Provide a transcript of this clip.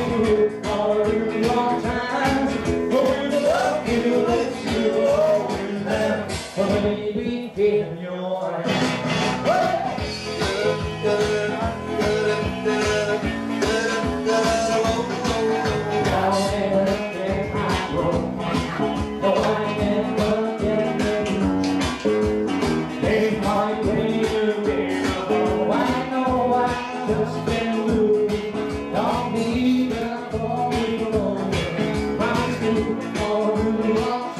Probably through all through long you.